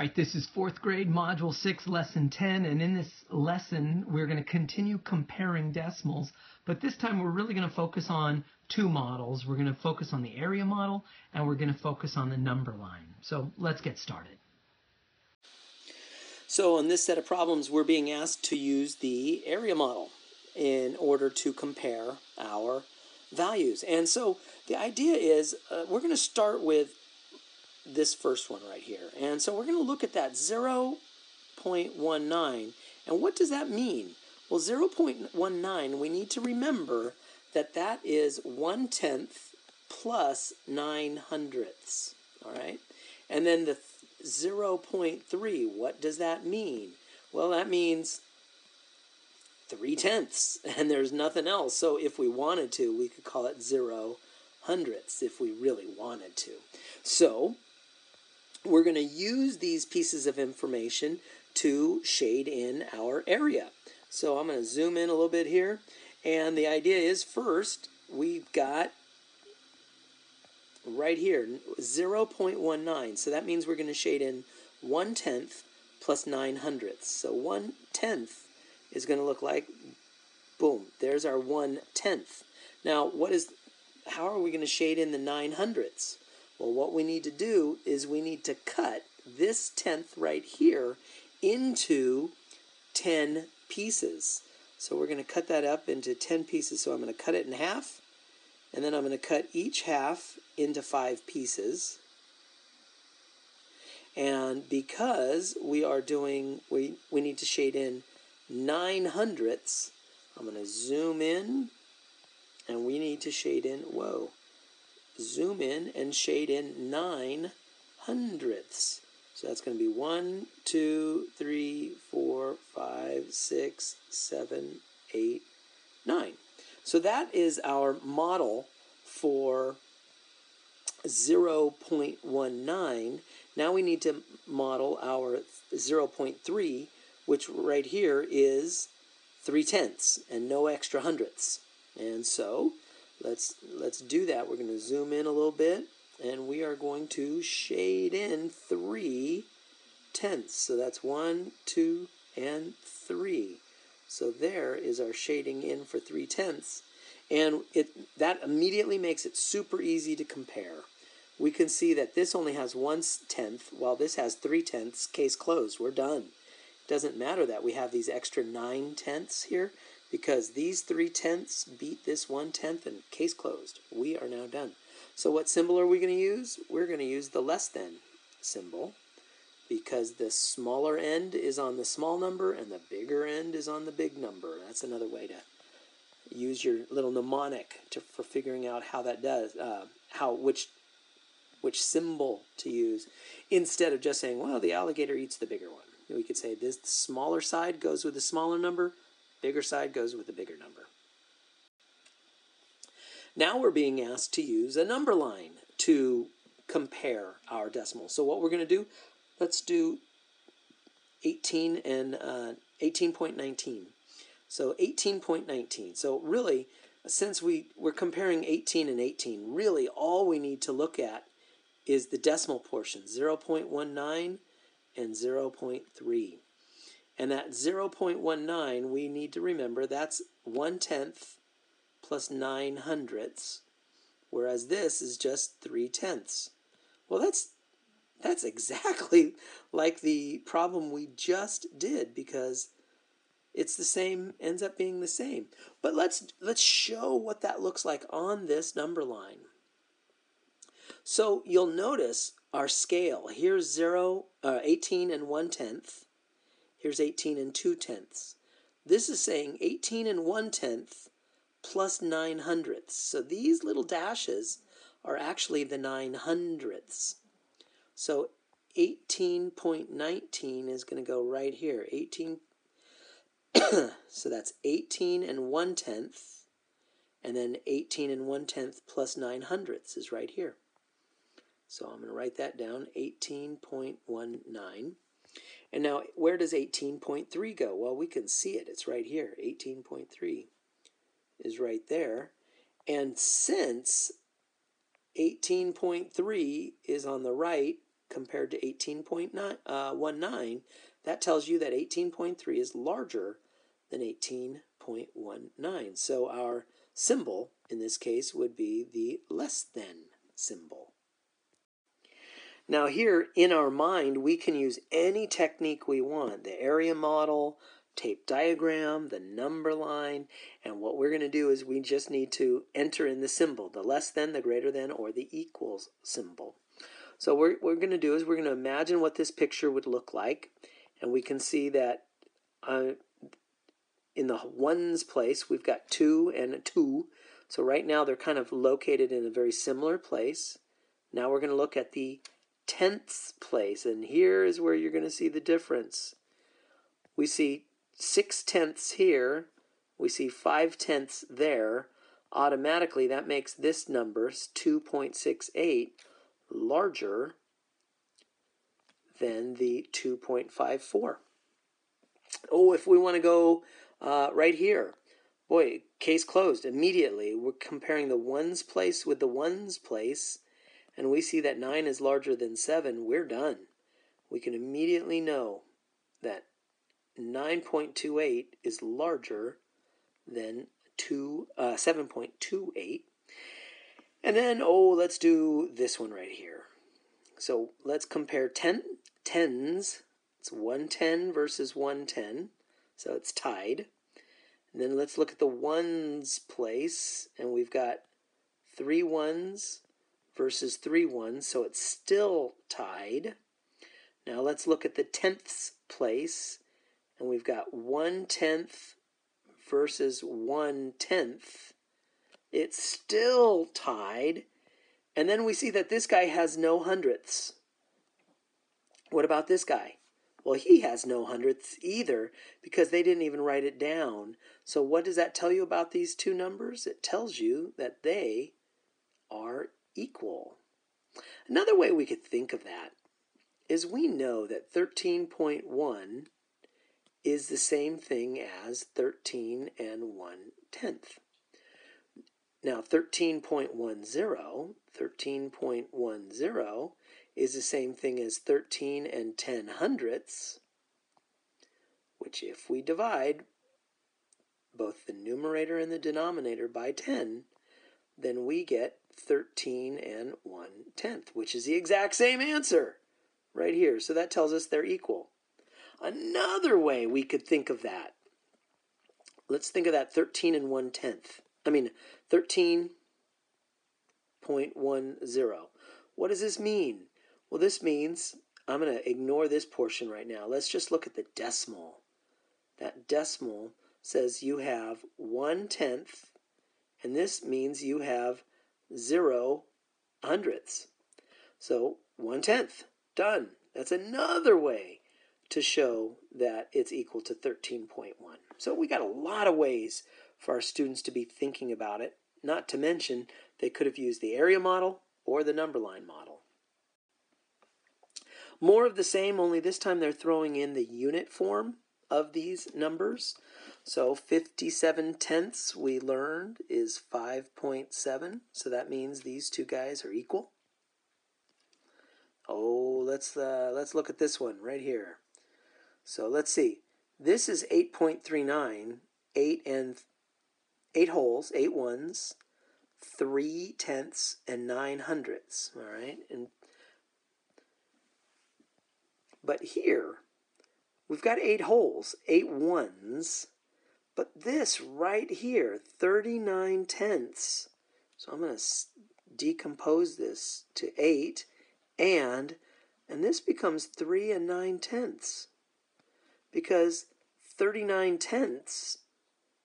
All right, this is fourth grade, module six, lesson 10, and in this lesson, we're going to continue comparing decimals, but this time we're really going to focus on two models. We're going to focus on the area model, and we're going to focus on the number line. So let's get started. So on this set of problems, we're being asked to use the area model in order to compare our values. And so the idea is uh, we're going to start with this first one right here. And so we're going to look at that 0.19. And what does that mean? Well, 0.19, we need to remember that that is 1 tenth plus 9 hundredths. All right? And then the 0.3, what does that mean? Well, that means 3 tenths, and there's nothing else. So if we wanted to, we could call it 0 hundredths if we really wanted to. So we're going to use these pieces of information to shade in our area. So I'm going to zoom in a little bit here. And the idea is first, we've got right here 0.19. So that means we're going to shade in 1 tenth plus 9 hundredths. So 1 tenth is going to look like, boom, there's our 1 tenth. Now, what is, how are we going to shade in the 9 hundredths? Well, what we need to do is we need to cut this tenth right here into 10 pieces. So we're going to cut that up into 10 pieces. So I'm going to cut it in half, and then I'm going to cut each half into five pieces. And because we are doing, we, we need to shade in 9 hundredths, I'm going to zoom in, and we need to shade in, whoa, zoom in and shade in 9 hundredths. So that's going to be 1, 2, 3, 4, 5, 6, 7, 8, 9. So that is our model for 0.19. Now we need to model our 0.3, which right here is 3 tenths and no extra hundredths. And so let's let's do that. We're going to zoom in a little bit and we are going to shade in 3 tenths. So that's 1, 2, and 3. So there is our shading in for 3 tenths. And it that immediately makes it super easy to compare. We can see that this only has one tenth, while this has 3 tenths. Case closed. We're done. It doesn't matter that we have these extra 9 tenths here because these 3 tenths beat this one tenth and case closed. We are now done. So what symbol are we going to use? We're going to use the less than symbol because the smaller end is on the small number and the bigger end is on the big number. That's another way to use your little mnemonic to, for figuring out how that does, uh, how which which symbol to use instead of just saying, well, the alligator eats the bigger one. We could say this smaller side goes with the smaller number, bigger side goes with the bigger number. Now we're being asked to use a number line to compare our decimals. So what we're going to do, let's do 18 and uh, 18.19. So 18.19. So really, since we, we're comparing 18 and 18, really all we need to look at is the decimal portion, 0.19 and 0.3. And that 0.19, we need to remember that's one tenth plus 9 hundredths, whereas this is just 3 tenths. Well, that's that's exactly like the problem we just did because it's the same ends up being the same. But let's let's show what that looks like on this number line. So you'll notice our scale. Here's 0, uh, 18 and 1 tenth. Here's 18 and 2 tenths. This is saying 18 and 1 tenth plus 9 hundredths. So these little dashes are actually the 9 hundredths. So 18.19 is going to go right here. 18. so that's 18 and 1 tenth. And then 18 and 1 tenth plus 9 hundredths is right here. So I'm going to write that down 18.19. And now, where does 18.3 go? Well, we can see it. It's right here. 18.3 is right there. And since 18.3 is on the right compared to 18.19, uh, that tells you that 18.3 is larger than 18.19. So our symbol in this case would be the less than symbol. Now here in our mind, we can use any technique we want, the area model, tape diagram, the number line, and what we're going to do is we just need to enter in the symbol, the less than, the greater than, or the equals symbol. So what we're going to do is we're going to imagine what this picture would look like, and we can see that uh, in the ones place, we've got 2 and a 2. So right now they're kind of located in a very similar place. Now we're going to look at the tenths place, and here is where you're going to see the difference. We see six tenths here, we see five tenths there. Automatically, that makes this number 2.68 larger than the 2.54. Oh, if we want to go uh, right here, boy, case closed immediately. We're comparing the ones place with the ones place and we see that 9 is larger than 7, we're done. We can immediately know that 9.28 is larger than 2, uh, 7.28. And then, oh, let's do this one right here. So let's compare 10 tens. It's 110 versus 110. So it's tied. And then let's look at the ones place. And we've got three ones versus 3 1, so it's still tied. Now let's look at the tenths place, and we've got 1 tenth versus 1 tenth. It's still tied. And then we see that this guy has no hundredths. What about this guy? Well, he has no hundredths either because they didn't even write it down. So, what does that tell you about these two numbers? It tells you that they are equal. Another way we could think of that is we know that 13.1 is the same thing as 13 and 1 tenth. Now 13.10, 13.10 is the same thing as 13 and 10 hundredths, which if we divide both the numerator and the denominator by 10, then we get 13 and 1 tenth, which is the exact same answer right here. So that tells us they're equal. Another way we could think of that, let's think of that 13 and 1 tenth. I mean, 13.10. What does this mean? Well, this means I'm going to ignore this portion right now. Let's just look at the decimal. That decimal says you have 1 tenth, and this means you have zero hundredths. So one tenth, done. That's another way to show that it's equal to 13.1. So we got a lot of ways for our students to be thinking about it, not to mention they could have used the area model or the number line model. More of the same, only this time they're throwing in the unit form of these numbers. So 57 tenths we learned is 5.7. So that means these two guys are equal. Oh, let's uh, let's look at this one right here. So let's see. This is 8.39, 8 and 8 wholes, 8 ones, 3 tenths, and 9 hundredths. All right? And But here, we've got 8 wholes, 8 ones, but this right here, 39 tenths. So I'm going to decompose this to 8 and, and this becomes 3 and 9 tenths. Because 39 tenths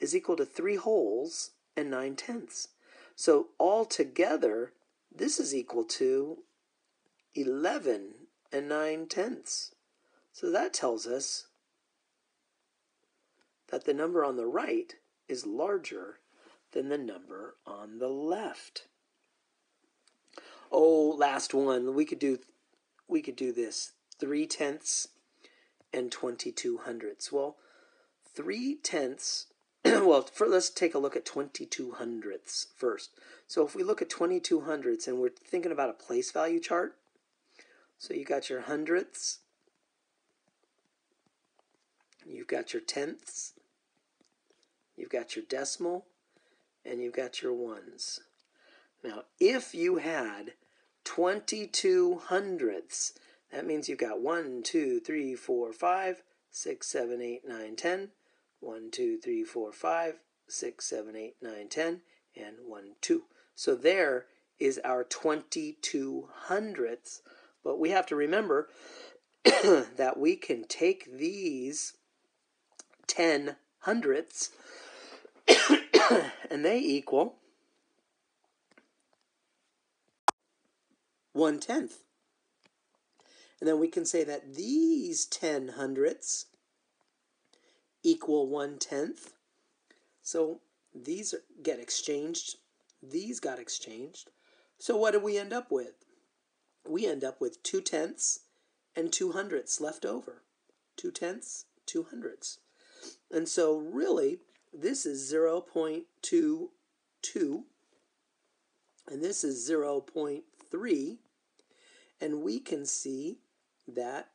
is equal to 3 wholes and 9 tenths. So altogether, this is equal to 11 and 9 tenths. So that tells us that the number on the right is larger than the number on the left. Oh, last one. We could do we could do this. Three tenths and twenty-two hundredths. Well, three tenths. well, for, let's take a look at twenty-two hundredths first. So if we look at twenty-two hundredths and we're thinking about a place value chart, So you got your hundredths, you've got your tenths, you've got your decimal, and you've got your ones. Now, if you had 22 hundredths, that means you've got 1, 2, 3, 4, 5, 6, 7, 8, 9, 10, 1, 2, 3, 4, 5, 6, 7, 8, 9, 10, and 1, 2. So there is our 22 hundredths. But we have to remember that we can take these 10 hundredths and they equal one tenth. And then we can say that these 10 hundredths equal one tenth. So these get exchanged. These got exchanged. So what do we end up with? We end up with two tenths and two hundredths left over. Two tenths, two hundredths. And so really, this is 0.22 and this is 0.3 and we can see that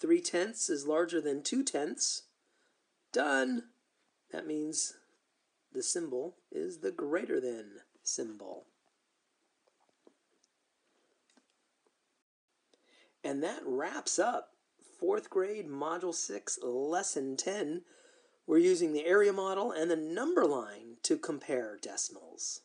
3 tenths is larger than 2 tenths. Done. That means the symbol is the greater than symbol. And that wraps up fourth grade Module 6, Lesson 10. We're using the area model and the number line to compare decimals.